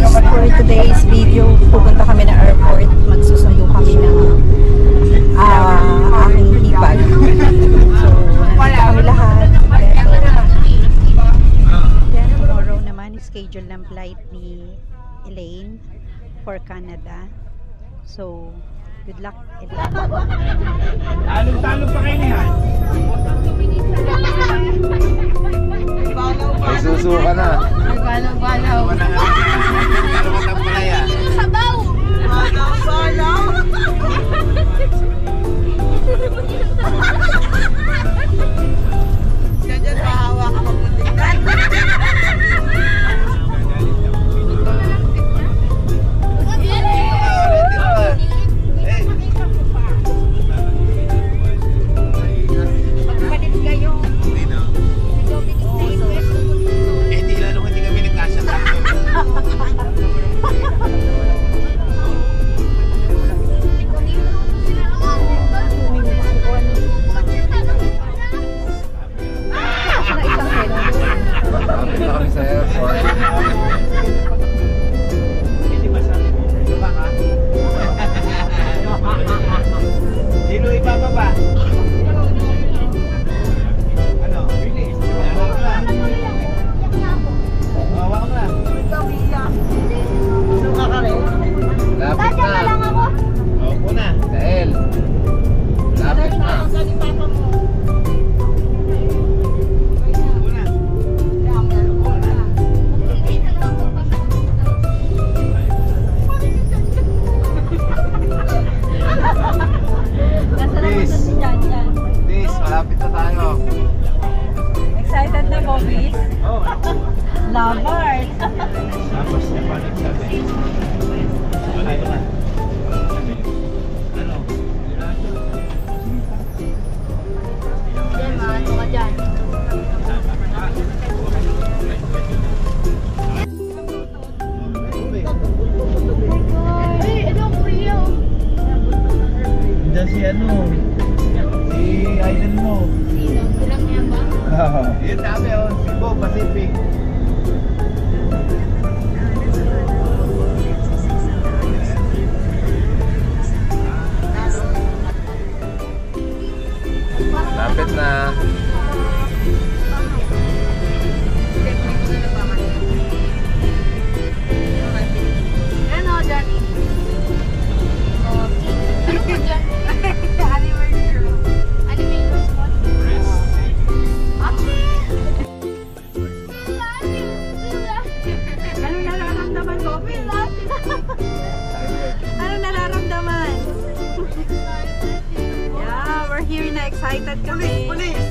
guys, for today's video, pupunta kami na airport. Magsusundo kami ng uh, aking hipag. so, nandito kami lahat. Then, tomorrow naman, schedule ng flight ni Elaine for Canada. So, good luck, Elaine. Talong-talong pa kayo niyan. May susuka na. Balaw-balaw. Lapit na. Police! Police!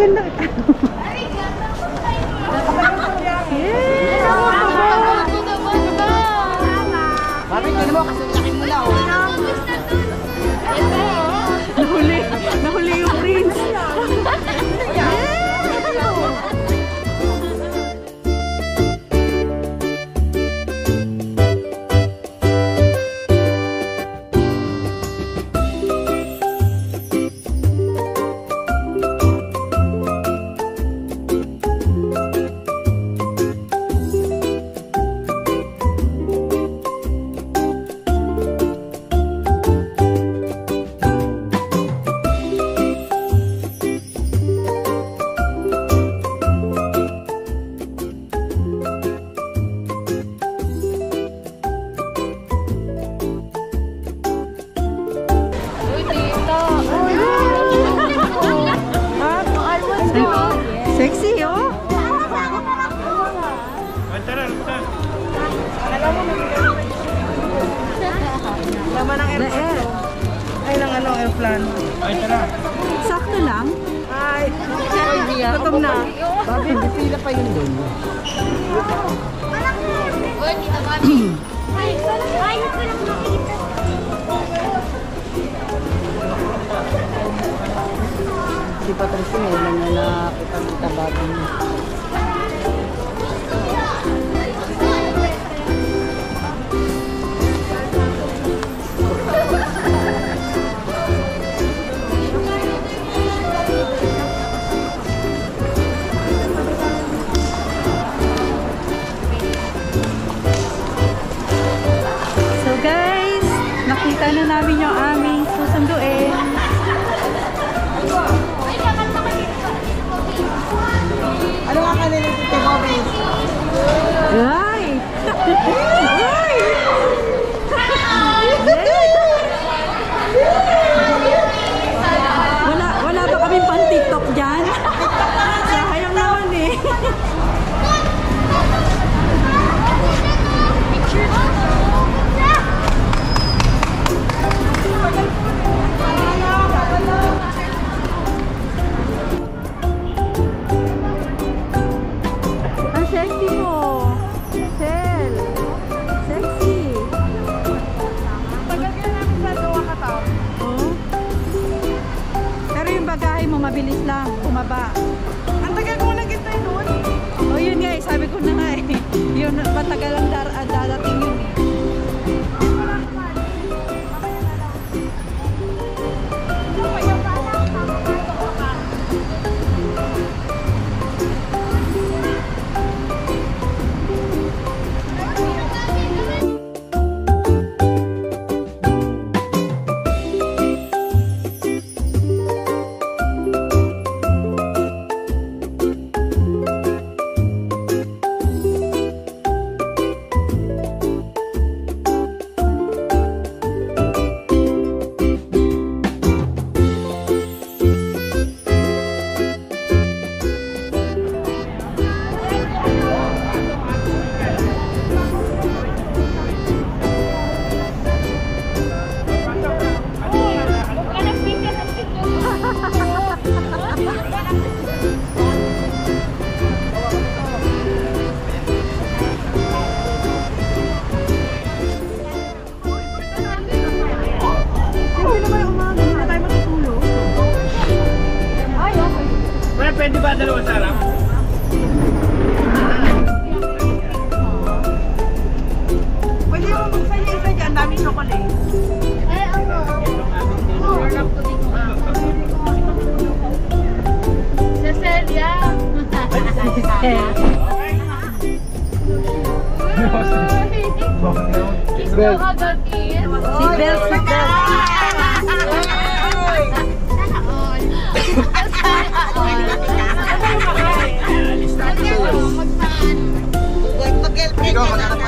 減だみた。Ay, tara, tara. Laman ng air. Daer. Ay, ng ano, airplane. Ay, tara. Sakto lang. Ay, gutom na. Babi, pila pa yun doon. Si Patricia ngayon lang na nakita ng tabagan niya. Matagal ang dar ah, Seatbelt. Seatbelt, seatbelt. Ikaw, magkakataon.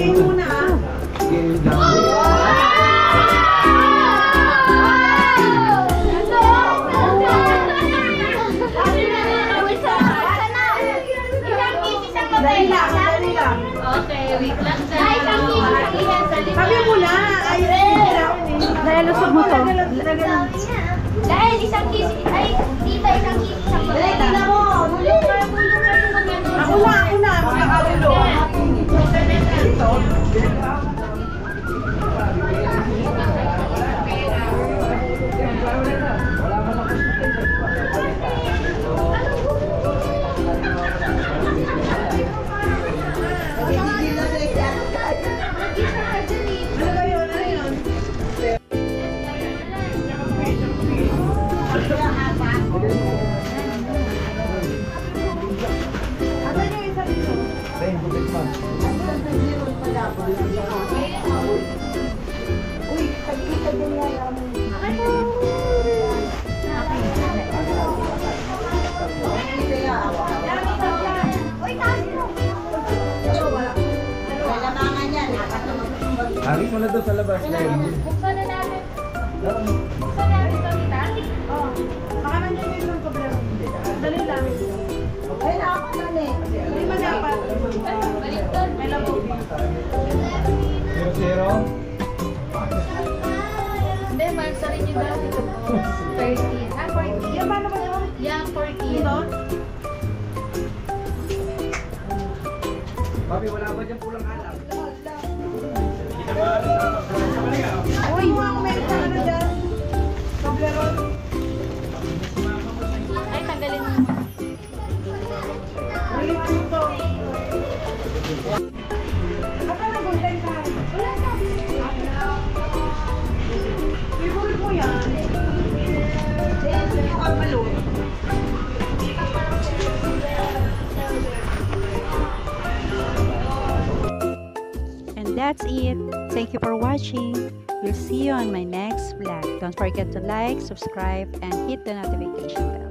Pray muna ah. Okay, wait lang. Ay, tangi, tangi yan sa likod. Sabi mo na, ay, Dahil lusog mo to. Dahil isang kiss, ay, dito isang kiss, isang babae. Dahil, tina mo, mulong ka, mulong ka, mulong ka. Ako na, ako na, magkakalulong. Thank you. Mo na doon sa labas. Buksan na natin. Buksan natin ito, tita. Oh, baka nandiyan yung isang problema. Dali lang. Ay, nakakanan eh. Hindi man dapat. Baliktad. May labo. Zero, zero. Hindi, man, sa rin yung dati ko. 13. Ah, 14. Yan, paano ba yun? Yan, 14. Ito? Papi, wala ba dyan pulang alak? That's it. Thank you for watching. We'll see you on my next vlog. Don't forget to like, subscribe, and hit the notification bell.